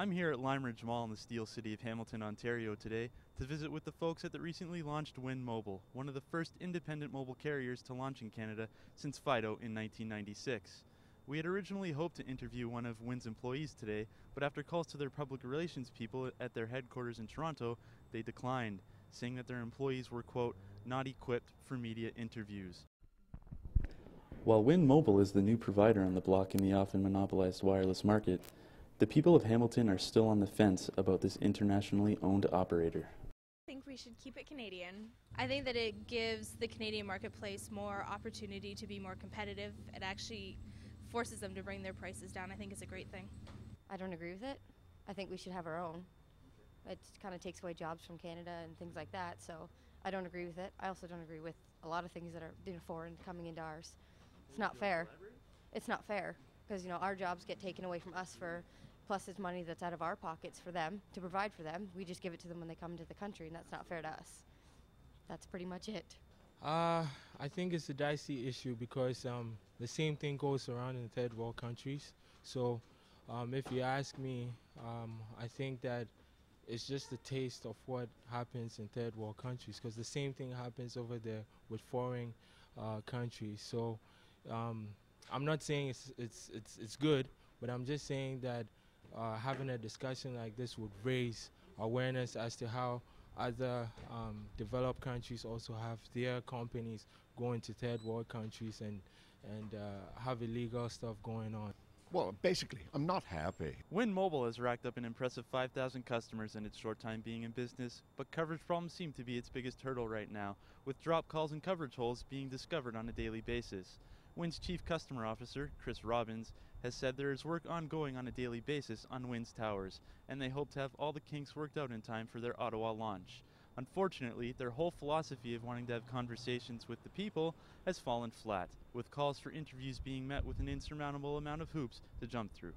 I'm here at Lime Ridge Mall in the Steel City of Hamilton, Ontario today to visit with the folks at the recently launched Wind Mobile, one of the first independent mobile carriers to launch in Canada since Fido in 1996. We had originally hoped to interview one of Wind's employees today, but after calls to their public relations people at their headquarters in Toronto, they declined, saying that their employees were, quote, not equipped for media interviews. While Wind Mobile is the new provider on the block in the often monopolized wireless market, the people of Hamilton are still on the fence about this internationally owned operator. I think we should keep it Canadian. I think that it gives the Canadian marketplace more opportunity to be more competitive. It actually forces them to bring their prices down. I think it's a great thing. I don't agree with it. I think we should have our own. It kind of takes away jobs from Canada and things like that, so I don't agree with it. I also don't agree with a lot of things that are you know, foreign coming into ours. It's not fair. It's not fair because you know our jobs get taken away from us for plus it's money that's out of our pockets for them to provide for them. We just give it to them when they come to the country, and that's not fair to us. That's pretty much it. Uh, I think it's a dicey issue because um, the same thing goes around in third world countries. So, um, if you ask me, um, I think that it's just a taste of what happens in third world countries because the same thing happens over there with foreign uh, countries. So, um, I'm not saying it's, it's, it's, it's good, but I'm just saying that uh, having a discussion like this would raise awareness as to how other um, developed countries also have their companies going to third world countries and and uh, have illegal stuff going on. Well, basically, I'm not happy. Wind Mobile has racked up an impressive 5,000 customers in its short time being in business, but coverage problems seem to be its biggest hurdle right now, with drop calls and coverage holes being discovered on a daily basis. Wind's chief customer officer, Chris Robbins, has said there is work ongoing on a daily basis on Wind's towers, and they hope to have all the kinks worked out in time for their Ottawa launch. Unfortunately, their whole philosophy of wanting to have conversations with the people has fallen flat, with calls for interviews being met with an insurmountable amount of hoops to jump through.